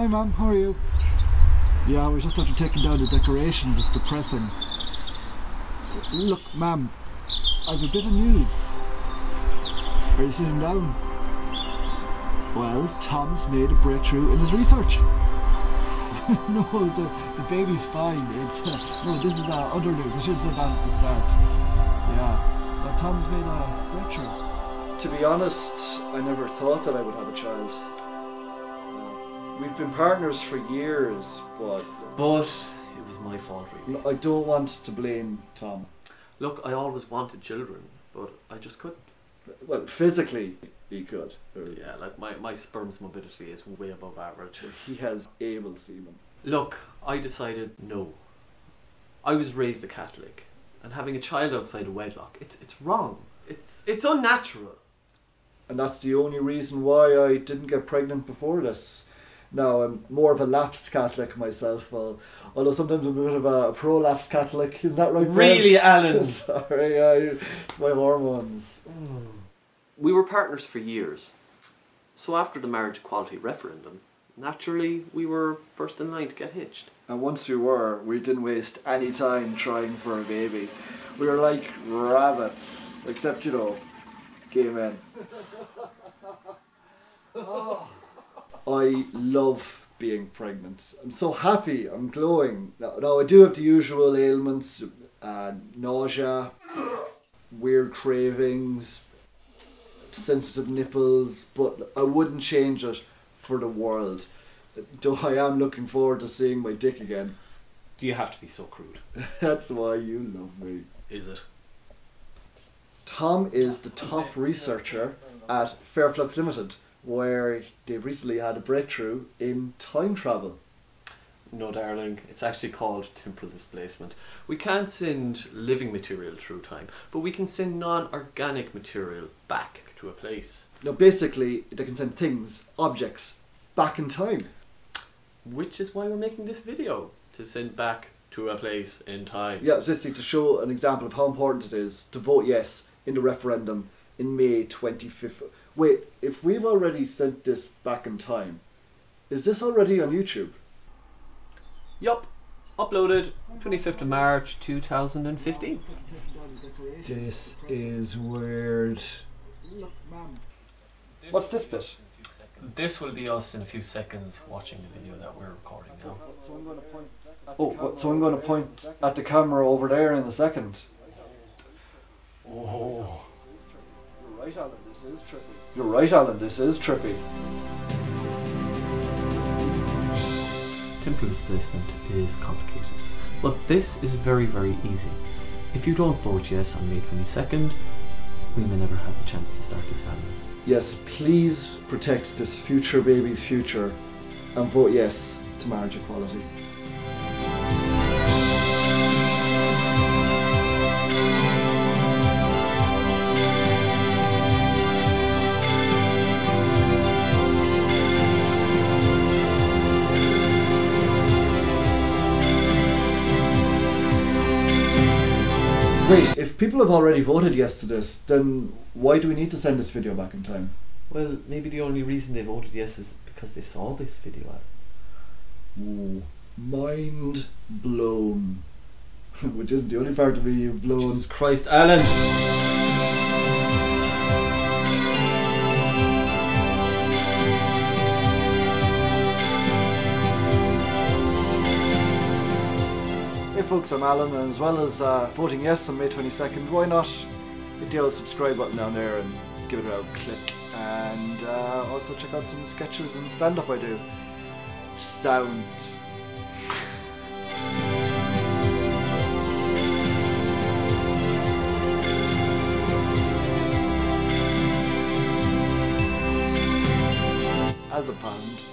Hi, Mum. How are you? Yeah, we're just after taking down the decorations. It's depressing. Look, Mum, I've a bit of news. Are you sitting down? Well, Tom's made a breakthrough in his research. no, the, the baby's fine. It's uh, no, this is uh, other news. I should have said that at the start. Yeah, but Tom's made a breakthrough. To be honest, I never thought that I would have a child. We've been partners for years, but But it was my fault, really. I don't want to blame Tom. Look, I always wanted children, but I just couldn't. Well, physically, he could. Yeah, like my, my sperm's mobility is way above average. He has able semen. Look, I decided no. I was raised a Catholic, and having a child outside of wedlock, it's it's wrong. It's it's unnatural. And that's the only reason why I didn't get pregnant before this. Now, I'm more of a lapsed Catholic myself, well, although sometimes I'm a bit of a prolapsed Catholic. Isn't that right, Brad? Really, Alan? Sorry, I, it's my hormones. We were partners for years. So after the marriage equality referendum, naturally we were first in line to get hitched. And once we were, we didn't waste any time trying for a baby. We were like rabbits, except, you know, gay men. Oh. I love being pregnant. I'm so happy, I'm glowing. Now, now I do have the usual ailments, uh, nausea, weird cravings, sensitive nipples, but I wouldn't change it for the world. Though I am looking forward to seeing my dick again. Do you have to be so crude? That's why you love me. Is it? Tom is the top researcher at Fairflux Limited, where they've recently had a breakthrough in time travel. No, darling. It's actually called temporal displacement. We can't send living material through time, but we can send non-organic material back to a place. Now, basically, they can send things, objects, back in time. Which is why we're making this video to send back to a place in time. Yeah, basically to show an example of how important it is to vote yes in the referendum in May 25th. Wait, if we've already sent this back in time, is this already on YouTube? Yup. Uploaded 25th of March 2015. This is weird. What's this bit? This will be us in a few seconds watching the video that we're recording now. Oh, what- so I'm going to point at the camera over there in a second. Oh. You're right, Alan. This is trippy. You're right, Alan. This is trippy. Temporal displacement is complicated, but this is very, very easy. If you don't vote yes on May 22nd, we may never have a chance to start this family. Yes, please protect this future baby's future and vote yes to marriage equality. Wait, if people have already voted yes to this, then why do we need to send this video back in time? Well, maybe the only reason they voted yes is because they saw this video. Ooh, mind blown. Which isn't the only part of me you've blown. Jesus Christ, Alan! Folks, I'm Alan, and as well as uh, voting yes on May 22nd, why not hit the old subscribe button down there and give it a click. And uh, also check out some sketches and stand up I do. Sound. As a band.